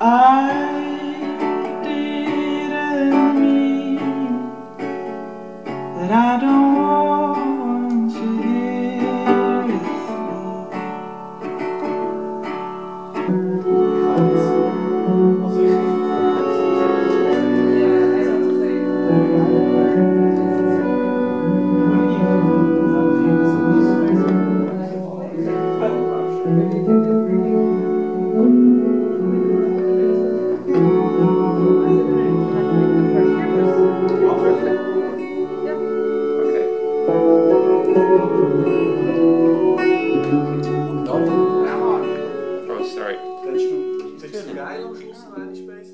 I didn't mean that I don't want. Thank you. Sorry. Geil?